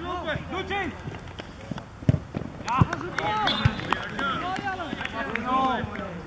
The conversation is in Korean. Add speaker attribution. Speaker 1: 야,